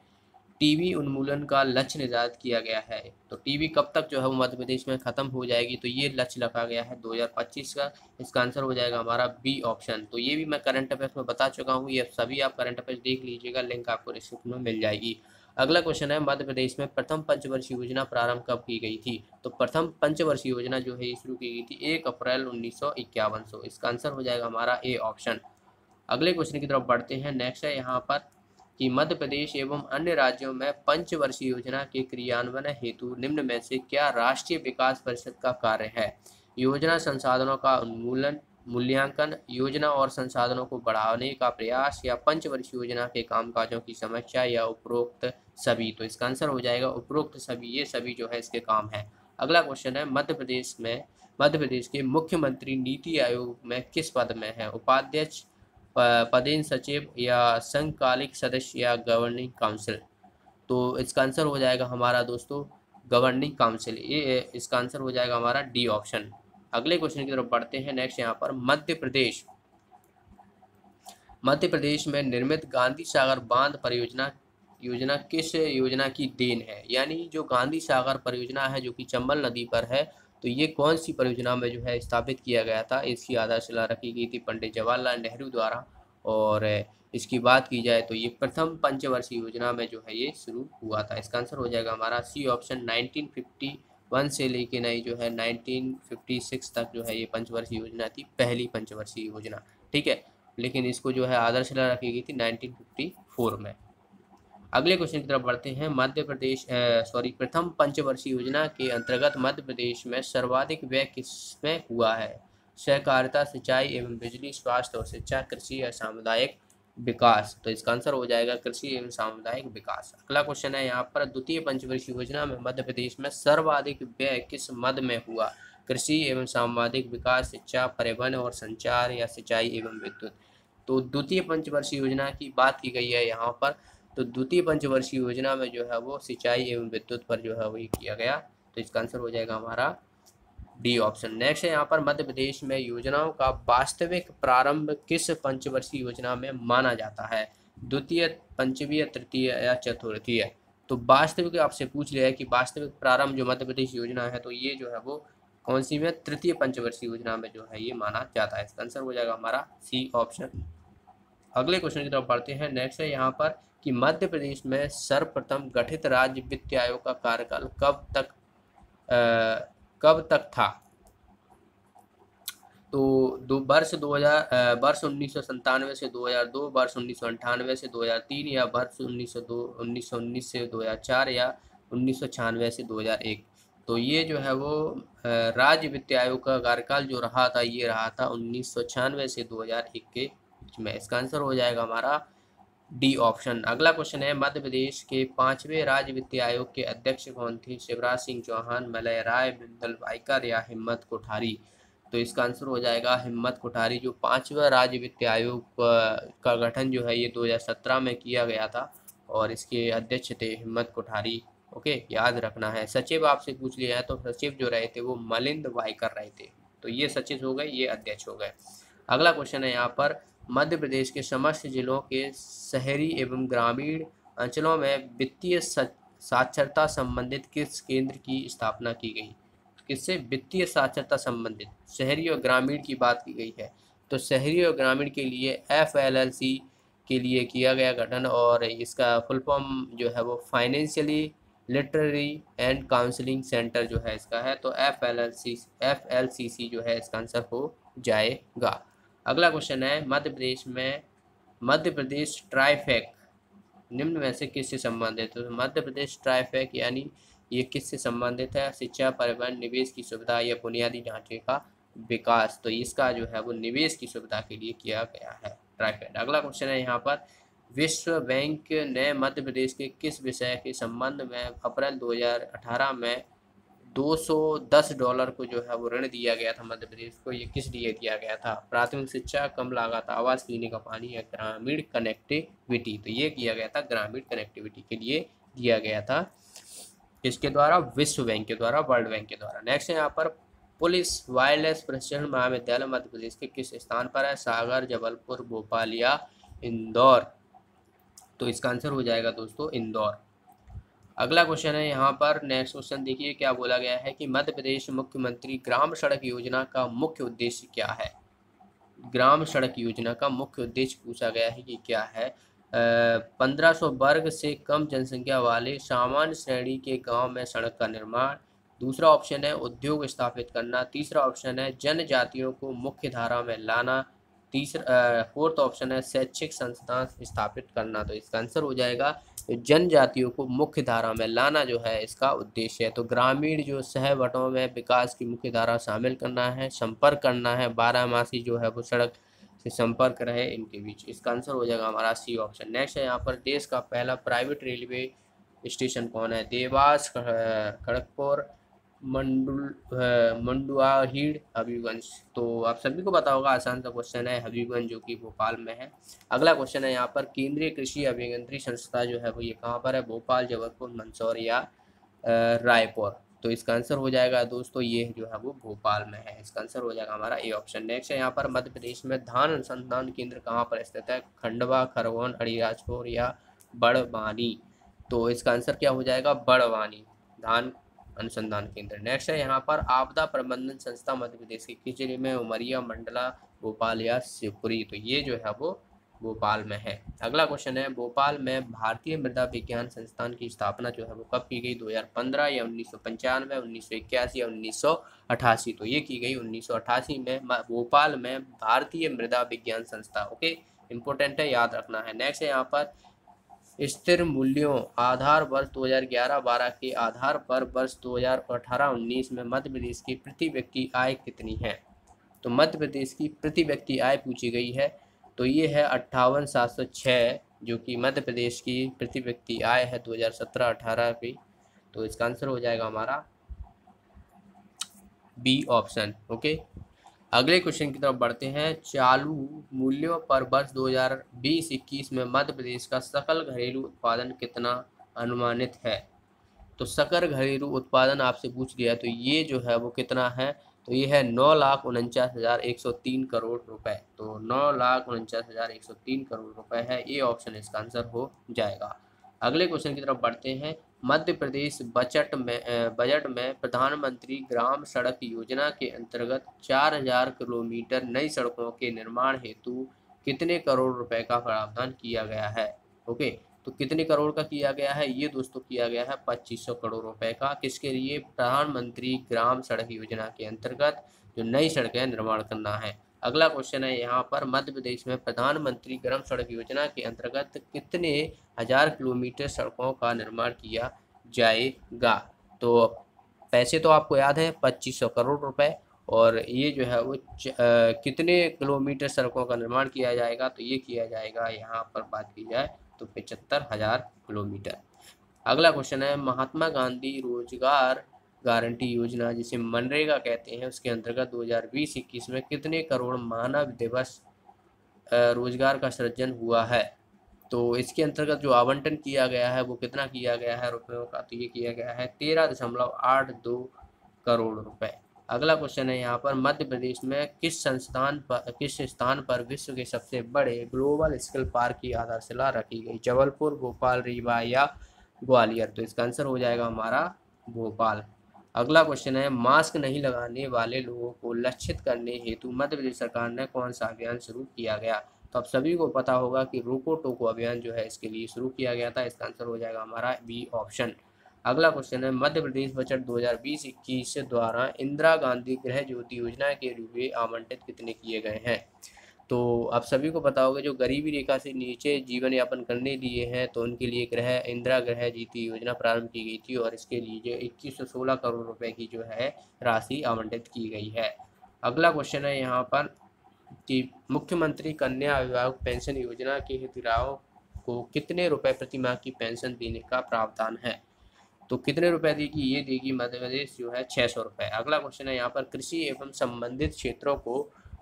टीबी उन्मूलन का लक्ष्य निर्धारित किया गया है। तो टीबी कब तक जो है वो मध्य प्रदेश में ख़त्म हो जाएगी? तो ये लक्ष्य रखा गया है 2025 का। इसका आंसर हो जाएगा हमारा बी ऑप्शन तो ये भी मैं करंट अफेयर्स में बता चुका हूँ। ये सभी आप करंट अफेयर्स देख लीजिएगा। लिंक आपको डिस्क्रिप्शन में मिल जाएगी। अगला क्वेश्चन है, मध्य प्रदेश में प्रथम पंचवर्षीय योजना प्रारंभ कब की गई थी? तो प्रथम पंचवर्षीय योजना जो है शुरू की गई थी एक अप्रैल उन्नीस सौ इसका आंसर हो जाएगा हमारा ए ऑप्शन अगले क्वेश्चन की तरफ़ बढ़ते हैं। नेक्स्ट है यहाँ पर कि मध्य प्रदेश एवं अन्य राज्यों में पंचवर्षीय योजना के क्रियान्वयन हेतु निम्न में से क्या राष्ट्रीय विकास परिषद का कार्य है? योजना संसाधनों का उन्मूलन मूल्यांकन, योजना और संसाधनों को बढ़ाने का प्रयास या पंचवर्ष योजना के कामकाजों की समस्या या उपरोक्त सभी। तो इसका आंसर हो जाएगा उपरोक्त सभी। ये सभी जो है इसके काम है। अगला क्वेश्चन है, मध्य प्रदेश में, मध्य प्रदेश के मुख्यमंत्री नीति आयोग में किस पद में है? उपाध्यक्ष पदेन सचिव या संकालिक सदस्य या गवर्निंग काउंसिल तो इसका आंसर हो जाएगा हमारा दोस्तों गवर्निंग काउंसिल ये, इसका आंसर हो जाएगा हमारा डी ऑप्शन अगले क्वेश्चन की तरफ़ बढ़ते हैं। नेक्स्ट यहाँ पर मध्य प्रदेश। मध्य प्रदेश में निर्मित गांधी सागर बाँध परियोजना, योजना किस योजना की देन है? यानी जो गांधी सागर परियोजना है, जो कि चंबल नदी पर है तो ये कौन सी परियोजना में जो है स्थापित किया गया था? इसकी आधारशिला रखी गई थी पंडित जवाहरलाल नेहरू द्वारा। और इसकी बात की जाए तो ये प्रथम पंचवर्षीय योजना में जो है ये शुरू हुआ था। इसका आंसर हो जाएगा हमारा सी ऑप्शन 1951 से लेके नहीं जो है 1956 तक जो है ये पंचवर्षीय योजना थी, पहली पंचवर्षीय योजना, ठीक है? लेकिन इसको जो है आदर्शला रखी गई थी 1954 में। अगले क्वेश्चन की तरफ़ बढ़ते हैं। मध्य प्रदेश सॉरी प्रथम पंचवर्षीय योजना के अंतर्गत मध्य प्रदेश में सर्वाधिक व्यय किसमें हुआ है? सहकारिता, सिंचाई एवं बिजली, स्वास्थ्य और शिक्षा, कृषि या सामुदायिक विकास। तो इसका आंसर हो जाएगा कृषि एवं सामुदायिक विकास। अगला क्वेश्चन है यहाँ पर, द्वितीय पंचवर्षीय योजना में मध्य प्रदेश में सर्वाधिक व्यय किस मद में हुआ? कृषि एवं सामाजिक विकास, शिक्षा परिवहन और संचार या सिंचाई एवं विद्युत? तो द्वितीय पंचवर्षीय योजना की बात की गई है यहाँ पर। तो द्वितीय पंचवर्षीय योजना में जो है वो सिंचाई एवं विद्युत पर जो है वो किया गया। तो इसका आंसर हो जाएगा हमारा डी ऑप्शन। नेक्स्ट है यहाँ पर मध्य प्रदेश में योजनाओं का वास्तविक प्रारंभ किस पंचवर्षीय योजना में माना जाता है? द्वितीय पंचवीय तृतीय या चतुर्थीय? तो वास्तविक आपसे पूछ लिया है कि वास्तविक प्रारंभ जो मध्य प्रदेश योजना है तो ये जो है वो कौन सी में? तृतीय पंचवर्षीय योजना में जो है ये माना जाता है। इसका आंसर हो जाएगा हमारा सी ऑप्शन अगले क्वेश्चन की तरफ़ पढ़ते हैं। नेक्स्ट है यहाँ पर कि मध्य प्रदेश में सर्वप्रथम गठित राज्य वित्त आयोग का कार्यकाल कब तक आ, कब तक था? तो दो, वर्ष 2000 वर्ष उन्नीस से 2002 वर्ष उन्नीस से 2003 या वर्ष उन्नीस सौ दो, उन्नीस सौ उन्नीस से 2004 या उन्नीस सौ छियानवे से 2001 तो ये जो है वो राज्य वित्त आयोग का कार्यकाल जो रहा था, ये रहा था उन्नीस सौ छियानवे से 2001 के बीच में। इसका आंसर हो जाएगा हमारा डी ऑप्शन। अगला क्वेश्चन है, मध्य प्रदेश के पाँचवें राज्य वित्त आयोग के अध्यक्ष कौन थे? शिवराज सिंह चौहान, मलय राय, बिंदल वाइकर या हिम्मत कोठारी? तो इसका आंसर हो जाएगा हिम्मत कोठारी, जो पांचवा राज्य वित्त आयोग का गठन जो है ये 2017 में किया गया था और इसके अध्यक्ष थे हिम्मत कोठारी। ओके, याद रखना है। सचिव आपसे पूछ लिया है तो सचिव जो रहे थे वो मलिंद वाइकर रहे थे। तो ये सचिव हो गए, ये अध्यक्ष हो गए। अगला क्वेश्चन है यहाँ पर मध्य प्रदेश के समस्त जिलों के शहरी एवं ग्रामीण अंचलों में वित्तीय साक्षरता संबंधित किस केंद्र की स्थापना की गई? किससे? वित्तीय साक्षरता संबंधित। शहरी और ग्रामीण की बात की गई है। तो शहरी और ग्रामीण के लिए एफ़ एल एल सी के लिए किया गया गठन और इसका फुल फॉर्म जो है वो financially literary and counselling centre जो है इसका है। तो F L L C, F L C C जो है इसका आंसर हो जाएगा। अगला क्वेश्चन है, मध्य प्रदेश में मध्य प्रदेश ट्राइफेक निम्न में से किससे संबंधित है? तो मध्य प्रदेश ट्राइफेक यानी ये किससे संबंधित है? शिक्षा, परिवहन, निवेश की सुविधा या बुनियादी ढांचे का विकास। तो इसका जो है, वो निवेश की सुविधा के लिए किया गया है ट्राइफेड अगला क्वेश्चन है यहाँ पर, विश्व बैंक ने मध्य प्रदेश के किस विषय के संबंध में अप्रैल 2018 में 210 डॉलर को जो है वो ऋण दिया गया था मध्य प्रदेश को, ये किस लिए दिया गया था? प्राथमिक शिक्षा, कम लागत, आवास, पीने का पानी या ग्रामीण कनेक्टिविटी तो ये किया गया था, ग्रामीण कनेक्टिविटी के लिए दिया गया था। इसके द्वारा, विश्व बैंक के द्वारा, वर्ल्ड बैंक के द्वारा। नेक्स्ट है यहाँ पर, पुलिस वायरलेस प्रशिक्षण महाविद्यालय मध्य प्रदेश के किस स्थान पर है? सागर, जबलपुर, भोपाल या इंदौर? तो इसका आंसर हो जाएगा दोस्तों, इंदौर। अगला क्वेश्चन है यहाँ पर नेक्स्ट क्वेश्चन देखिए क्या बोला गया है कि मध्य प्रदेश मुख्यमंत्री ग्राम सड़क योजना का मुख्य उद्देश्य क्या है? ग्राम सड़क योजना का मुख्य उद्देश्य पूछा गया है कि क्या है? पंद्रह सौ वर्ग से कम जनसंख्या वाले सामान्य श्रेणी के गाँव में सड़क का निर्माण। दूसरा ऑप्शन है उद्योग स्थापित करना। तीसरा ऑप्शन है जनजातियों को मुख्य धारा में लाना। तीसरा फोर्थ ऑप्शन है शैक्षिक संस्थान स्थापित करना। तो इसका आंसर हो जाएगा तो जनजातियों को मुख्य धारा में लाना जो है इसका उद्देश्य है। तो ग्रामीण जो सहवटों में विकास की मुख्य धारा शामिल करना है, संपर्क करना है, बारहमासी जो है वो सड़क से संपर्क रहे इनके बीच। इसका आंसर हो जाएगा हमारा सी ऑप्शन। नेक्स्ट है यहाँ पर देश का पहला प्राइवेट रेलवे स्टेशन कौन है? देवास खड़गपुर। मंडुल मंडुआहीड़ हबीबगंज। तो आप सभी को पता होगा, आसान सा क्वेश्चन है हबीबगंज, जो कि भोपाल में है। अगला क्वेश्चन है यहाँ पर, केंद्रीय कृषि अभियंत्री संस्था जो है वो ये कहाँ पर है? भोपाल, जबलपुर, मंदसौर या रायपुर। तो इसका आंसर हो जाएगा दोस्तों, ये जो है वो भोपाल में है। इसका आंसर हो जाएगा हमारा ए ऑप्शन नेक्स्ट है यहाँ पर मध्य प्रदेश में धान अनुसंधान केंद्र कहाँ पर स्थित है? खंडवा, खरगोन अड़ीराजपुर या बड़वानी। तो इसका आंसर क्या हो जाएगा? बड़वानी। धान अनुसंधान केंद्र। नेक्स्ट है यहाँ पर आपदा प्रबंधन संस्था मध्य प्रदेश की ज़िले में? उमरिया, मंडला, भोपाल या शिवपुरी? तो ये जो है वो भोपाल में है। अगला क्वेश्चन है, भोपाल में भारतीय मृदा विज्ञान संस्थान की स्थापना जो है वो कब की गई? 2015 या उन्नीस सौ पंचानवे, उन्नीस सौ इक्यासी या उन्नीस सौ अठासी? तो ये की गई उन्नीस सौ अठासी में भोपाल में भारतीय मृदा विज्ञान संस्था। ओके इंपॉर्टेंट है, याद रखना है। नेक्स्ट है यहाँ पर स्थिर मूल्यों आधार वर्ष 2011-12 के आधार पर वर्ष 2018-19 में मध्य प्रदेश की प्रति व्यक्ति आय कितनी है? तो मध्य प्रदेश की प्रति व्यक्ति आय पूछी गई है तो ये है अट्ठावन जो कि मध्य प्रदेश की प्रति व्यक्ति आय है 2017-18 की। तो इसका आंसर हो जाएगा हमारा बी ऑप्शन, ओके? अगले क्वेश्चन की तरफ़ बढ़ते हैं। चालू मूल्यों पर वर्ष 2020-21 में मध्य प्रदेश का सकल घरेलू उत्पादन कितना अनुमानित है? तो सकल घरेलू उत्पादन आपसे पूछ गया तो ये जो है वो कितना है? तो ये है नौ लाख उनचास हज़ार एक सौ तीन करोड़ रुपए। तो नौ लाख उनचास हज़ार एक सौ तीन करोड़ रुपए है। ये ऑप्शन इसका आंसर हो जाएगा। अगले क्वेश्चन की तरफ़ बढ़ते हैं। मध्य प्रदेश बजट में बजट में प्रधानमंत्री ग्राम सड़क योजना के अंतर्गत 4000 किलोमीटर नई सड़कों के निर्माण हेतु कितने करोड़ रुपए का प्रावधान किया गया है? ओके तो कितने करोड़ का किया गया है? ये दोस्तों किया गया है 2500 करोड़ रुपए का। किसके लिए? प्रधानमंत्री ग्राम सड़क योजना के अंतर्गत जो नई सड़कें निर्माण करना है। अगला क्वेश्चन है यहाँ पर, मध्य प्रदेश में प्रधानमंत्री ग्राम सड़क योजना के अंतर्गत कितने हज़ार किलोमीटर सड़कों का निर्माण किया जाएगा? तो पैसे तो आपको याद है, पच्चीस सौ करोड़ रुपए और ये जो है वो कितने किलोमीटर सड़कों का निर्माण किया जाएगा? तो ये किया जाएगा, यहाँ पर बात की जाए तो पचहत्तर हज़ार किलोमीटर। अगला क्वेश्चन है, महात्मा गांधी रोज़गार गारंटी योजना जिसे मनरेगा कहते हैं, उसके अंतर्गत 2020-21 में कितने करोड़ मानव दिवस रोज़गार का सृजन हुआ है? तो इसके अंतर्गत जो आवंटन किया गया है, वो कितना किया गया है रुपयों का? तो ये किया गया है तेरह दशमलव आठ दो करोड़ रुपए। अगला क्वेश्चन है यहाँ पर, मध्य प्रदेश में किस संस्थान पर, किस स्थान पर विश्व के सबसे बड़े ग्लोबल स्किल पार्क की आधारशिला रखी गई? जबलपुर, भोपाल, रीवा या ग्वालियर? तो इसका आंसर हो जाएगा हमारा भोपाल। अगला क्वेश्चन है मास्क नहीं लगाने वाले लोगों को लक्षित करने हेतु मध्य प्रदेश सरकार ने कौन सा अभियान शुरू किया गया? तो आप सभी को पता होगा कि रोको टोको अभियान जो है, इसके लिए शुरू किया गया था। इसका आंसर हो जाएगा हमारा बी ऑप्शन अगला क्वेश्चन है, मध्य प्रदेश बजट 2020-21 द्वारा इंदिरा गांधी गृह ज्योति योजना के रुपये आवंटित कितने किए गए हैं? तो आप सभी को पता होगा, जो गरीबी रेखा से नीचे जीवन यापन करने लिए हैं तो उनके लिए ग्रह, इंदिरा ग्रह जीती योजना प्रारंभ की गई थी और इसके लिए इक्कीस सौ सोलह करोड़ रुपए की जो है, राशि आवंटित की गई है। अगला क्वेश्चन है यहाँ पर कि मुख्यमंत्री कन्या विवाह पेंशन योजना के हितग्राहों को कितने रुपए प्रति माह की पेंशन देने का प्रावधान है? तो कितने रुपए देगी, ये देगी मध्य प्रदेश जो है छः सौ रुपये अगला क्वेश्चन है यहाँ पर कृषि एवं संबंधित क्षेत्रों को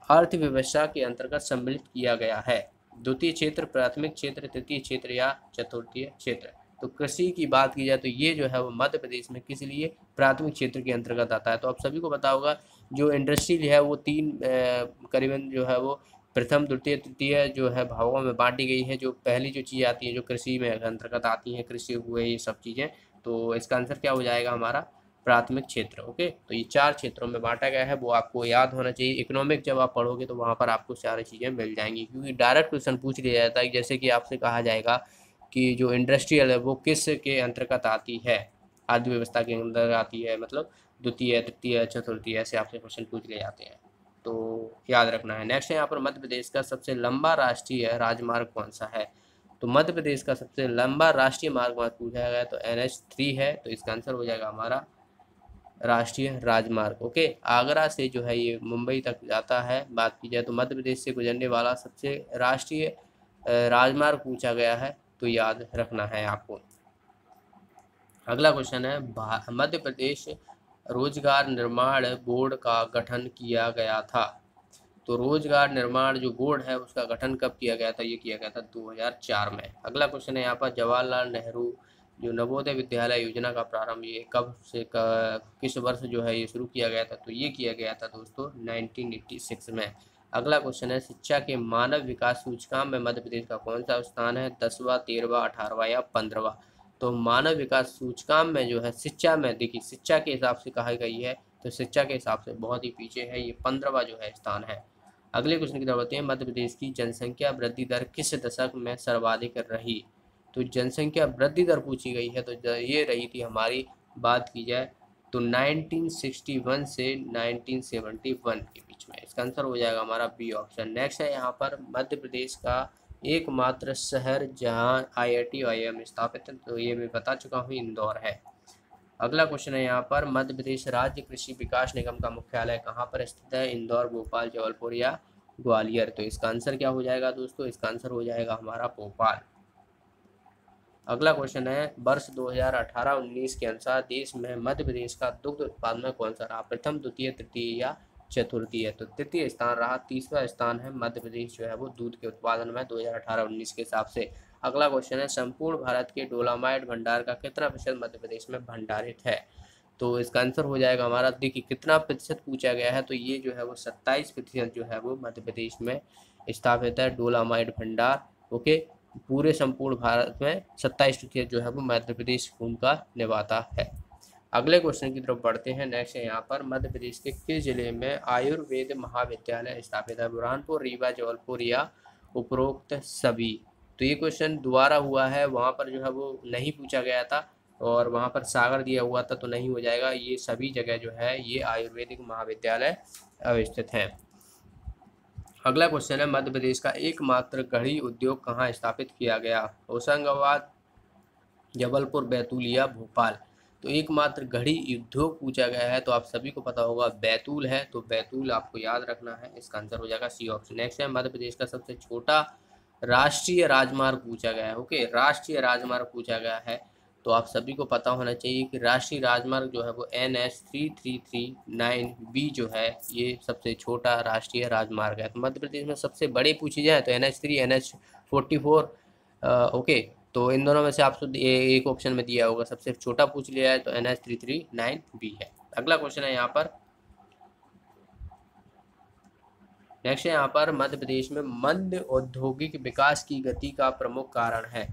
अर्थव्यवस्था के अंतर्गत सम्मिलित किया गया है। द्वितीय क्षेत्र, प्राथमिक क्षेत्र, तृतीय क्षेत्र या चतुर्थीय क्षेत्र। तो कृषि की बात की जाए तो ये जो है वो मध्य प्रदेश में किस लिए प्राथमिक क्षेत्र के अंतर्गत आता है। तो आप सभी को पता होगा, जो इंडस्ट्री है वो तीन करीबन जो है वो प्रथम, द्वितीय, तृतीय जो है भावों में बांटी गई है। जो पहली जो चीज़ आती है, जो कृषि में अंतर्गत आती हैं, कृषि हुए ये सब चीज़ें तो इसका आंसर क्या हो जाएगा हमारा? प्राथमिक क्षेत्र, ओके? तो ये चार क्षेत्रों में बांटा गया है, वो आपको याद होना चाहिए। इकोनॉमिक जब आप पढ़ोगे तो वहाँ पर आपको सारी चीज़ें मिल जाएँगी, क्योंकि डायरेक्ट क्वेश्चन पूछ लिया जाता है जैसे कि आपसे कहा जाएगा कि जो इंडस्ट्रियल है वो किस के अंतर्गत आती है अर्थव्यवस्था के अंदर आती है मतलब द्वितीय, तृतीय चतुर्थीय ऐसे आपसे क्वेश्चन पूछ लिए जाते हैं। तो याद रखना है। नेक्स्ट यहाँ पर मध्य प्रदेश का सबसे लंबा राष्ट्रीय राजमार्ग कौन सा है? तो मध्य प्रदेश का सबसे लंबा राष्ट्रीय मार्ग पूछा गया तो एन एच थ्री है तो इसका आंसर हो जाएगा हमारा राष्ट्रीय राजमार्ग। ओके, आगरा से जो है ये मुंबई तक जाता है। बात की जाए तो मध्य प्रदेश से गुजरने वाला सबसे राष्ट्रीय राजमार्ग पूछा गया है तो याद रखना है आपको। अगला क्वेश्चन है मध्य प्रदेश रोज़गार निर्माण बोर्ड का गठन किया गया था। तो रोज़गार निर्माण जो बोर्ड है, उसका गठन कब किया गया था? ये किया गया था 2004 में। अगला क्वेश्चन है यहाँ पर जवाहरलाल नेहरू जो नवोदय विद्यालय योजना का प्रारंभ ये कब से किस वर्ष जो है ये शुरू किया गया था? तो ये किया गया था दोस्तों 1986 में। अगला क्वेश्चन है, शिक्षा के मानव विकास सूचकांक में मध्य प्रदेश का कौन सा स्थान है? दसवा, तेरहवा, अठारहवा या पंद्रहवा? तो मानव विकास सूचकांक में जो है शिक्षा में, देखिए शिक्षा के हिसाब से कहा गई है तो शिक्षा के हिसाब से बहुत ही पीछे है, ये पंद्रहवा जो है स्थान है। अगले क्वेश्चन की तरफ़ होते हैं मध्य प्रदेश की जनसंख्या वृद्धि दर किस दशक में सर्वाधिक रही? तो जनसंख्या वृद्धि दर पूछी गई है तो ये रही थी हमारी बात की जाए तो 1961 से 1971 के बीच में। इसका आंसर हो जाएगा हमारा बी ऑप्शन। नेक्स्ट है यहाँ पर मध्य प्रदेश का एकमात्र शहर जहाँ आई आई टी आई एम स्थापित है तो ये मैं बता चुका हूँ, इंदौर है। अगला क्वेश्चन है यहाँ पर, मध्य प्रदेश राज्य कृषि विकास निगम का मुख्यालय कहाँ पर स्थित है? इंदौर, भोपाल, जबलपुर या ग्वालियर। तो इसका आंसर क्या हो जाएगा दोस्तों? इसका आंसर हो जाएगा हमारा भोपाल। अगला क्वेश्चन है, वर्ष 2018-19 के अनुसार देश में मध्य प्रदेश का दुग्ध उत्पादन में कौन सा रहा? प्रथम, द्वितीय, तृतीय या चतुर्थीय तो तृतीय स्थान रहा, तीसरा स्थान है मध्य प्रदेश जो है, वो दूध के उत्पादन में 2018-19 के हिसाब से। अगला क्वेश्चन है, संपूर्ण भारत के डोलामाइट भंडार का कितना प्रतिशत मध्य प्रदेश में भंडारित है? तो इसका आंसर हो जाएगा हमारा, देखिए कितना प्रतिशत पूछा गया है तो ये जो है वो सत्ताईस प्रतिशत जो है वो मध्य प्रदेश में स्थापित है, डोलामाइट भंडार, ओके? पूरे संपूर्ण भारत में सत्ताईस प्रतिशत जो है वो मध्य प्रदेश भूमिका निभाता है। अगले क्वेश्चन की तरफ़ बढ़ते हैं। नेक्स्ट है यहाँ पर। मध्य प्रदेश के किस ज़िले में आयुर्वेद महाविद्यालय स्थापित है? बुरहानपुर, रीवा, जबलपुर या उपरोक्त सभी? तो ये क्वेश्चन दोबारा हुआ है। वहाँ पर जो है वो नहीं पूछा गया था और वहाँ पर सागर दिया हुआ था तो नहीं हो जाएगा। ये सभी जगह जो है ये आयुर्वेदिक महाविद्यालय अवस्थित हैं। अगला क्वेश्चन है, मध्य प्रदेश का एकमात्र घड़ी उद्योग कहाँ स्थापित किया गया? होशंगाबाद, जबलपुर बैतूल या भोपाल। तो एकमात्र घड़ी उद्योग पूछा गया है तो आप सभी को पता होगा बैतूल है तो बैतूल आपको याद रखना है, इसका आंसर हो जाएगा सी ऑप्शन नेक्स्ट है, मध्य प्रदेश का सबसे छोटा राष्ट्रीय राजमार्ग पूछा गया है ओके राष्ट्रीय राजमार्ग पूछा गया है। तो आप सभी को पता होना चाहिए कि राष्ट्रीय राजमार्ग जो है वो N H three three three nine B जो है, ये सबसे छोटा राष्ट्रीय राजमार्ग है। तो मध्य प्रदेश में सबसे बड़े पूछी जाए तो N H three N H forty four okay तो इन दोनों में से आपको एक ऑप्शन में दिया होगा। सबसे छोटा पूछ लिया है तो N H three three nine B है। अगला क्वेश्चन है यहाँ पर। नेक्स्ट है यहाँ पर, मध्य प्रदेश में मंद औद्योगिक विकास की गति का प्रमुख कारण है।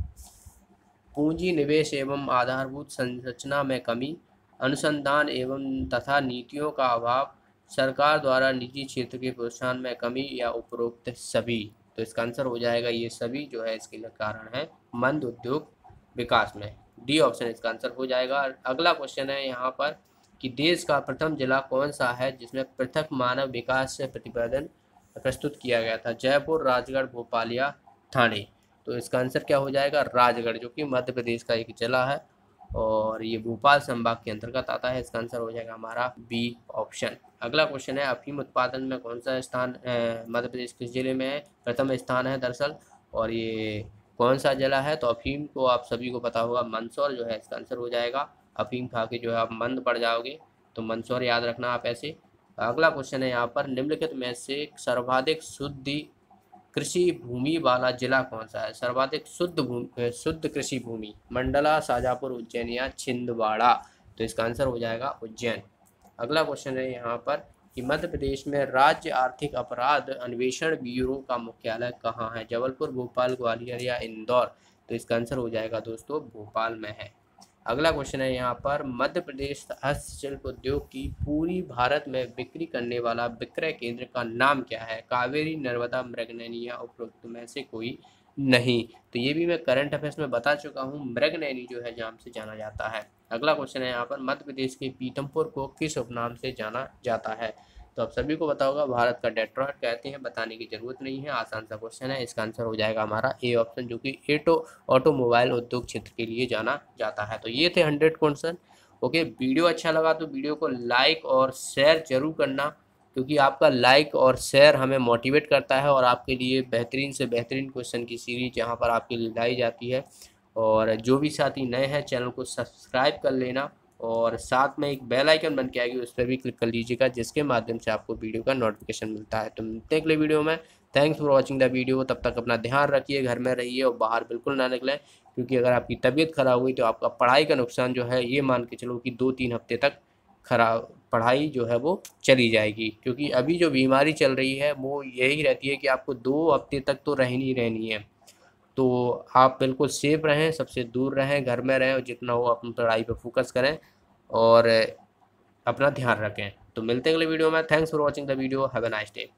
पूंजी, निवेश एवं आधारभूत संरचना में कमी, अनुसंधान एवं तथा नीतियों का अभाव, सरकार द्वारा निजी क्षेत्र के प्रोत्साहन में कमी या उपरोक्त सभी। तो इसका आंसर हो जाएगा ये सभी जो है इसके लिए कारण है मंद उद्योग विकास में। डी ऑप्शन इसका आंसर हो जाएगा। अगला क्वेश्चन है यहाँ पर कि देश का प्रथम जिला कौन सा है जिसमें पृथक मानव विकास से प्रतिपादन प्रस्तुत किया गया था? जयपुर, राजगढ़ भोपाल या थाने तो इसका आंसर क्या हो जाएगा? राजगढ़, जो कि मध्य प्रदेश का एक जिला है और ये भोपाल संभाग के अंतर्गत आता है। इसका आंसर हो जाएगा हमारा बी ऑप्शन। अगला क्वेश्चन है, अफीम उत्पादन में कौन सा स्थान मध्य प्रदेश किस ज़िले में है प्रथम स्थान है दरअसल? और ये कौन सा जिला है? तो अफीम को आप सभी को पता होगा, मंदसौर जो है, इसका आंसर हो जाएगा। अफीम खा के जो है, आप मंद पड़ जाओगे। तो मंदसौर याद रखना आप ऐसे। अगला क्वेश्चन है यहाँ पर, निम्नलिखित में से सर्वाधिक शुद्धि कृषि भूमि वाला जिला कौन सा है? सर्वाधिक शुद्ध भूमि शुद्ध कृषि भूमि, मंडला, शाजापुर उज्जैन या छिंदवाड़ा। तो इसका आंसर हो जाएगा उज्जैन। अगला क्वेश्चन है यहाँ पर कि मध्य प्रदेश में राज्य आर्थिक अपराध अन्वेषण ब्यूरो का मुख्यालय कहाँ है? जबलपुर, भोपाल, ग्वालियर या इंदौर? तो इसका आंसर हो जाएगा दोस्तों, भोपाल में है। अगला क्वेश्चन है यहाँ पर, मध्य प्रदेश हस्तशिल्प उद्योग की पूरी भारत में बिक्री करने वाला विक्रय केंद्र का नाम क्या है? कावेरी, नर्मदा मृगनैनी या उपरोक्त में से कोई नहीं। तो ये भी मैं करंट अफेयर्स में बता चुका हूँ, मृगनैनी जो है नाम से जाना जाता है। अगला क्वेश्चन है यहाँ पर, मध्य प्रदेश के पीतमपुर को किस उपनाम से जाना जाता है? तो आप सभी को बताओगा भारत का डेट्रॉइट कहते हैं, बताने की ज़रूरत नहीं है, आसान सा क्वेश्चन है, इसका आंसर हो जाएगा हमारा ए ऑप्शन जो कि एटो ऑटोमोबाइल उद्योग क्षेत्र के लिए जाना जाता है। तो ये थे हंड्रेड क्वेश्चन ओके वीडियो अच्छा लगा तो वीडियो को लाइक और शेयर ज़रूर करना, क्योंकि आपका लाइक और शेयर हमें मोटिवेट करता है और आपके लिए बेहतरीन से बेहतरीन क्वेश्चन की सीरीज़ यहाँ पर आपके लिए लाई जाती है। और जो भी साथी नए हैं चैनल को सब्सक्राइब कर लेना और साथ में एक बेल आइकन बन के आएगी, उस पर भी क्लिक कर लीजिएगा, जिसके माध्यम से आपको वीडियो का नोटिफिकेशन मिलता है। तो मिलते हैं अगले वीडियो में। Thanks for watching the video तब तक अपना ध्यान रखिए, घर में रहिए और बाहर बिल्कुल ना निकलें, क्योंकि अगर आपकी तबीयत ख़राब हुई तो आपका पढ़ाई का नुकसान जो है, ये मान के चलो कि दो तीन हफ़्ते तक खराब पढ़ाई जो है वो चली जाएगी। क्योंकि अभी जो बीमारी चल रही है, वो यही रहती है कि आपको दो हफ़्ते तक तो रहनी रहनी है। तो आप बिल्कुल सेफ़ रहें, सबसे दूर रहें, घर में रहें और जितना हो अपनी पढ़ाई पर फोकस करें और अपना ध्यान रखें। तो मिलते हैं अगले वीडियो में। Thanks for watching the video have a nice day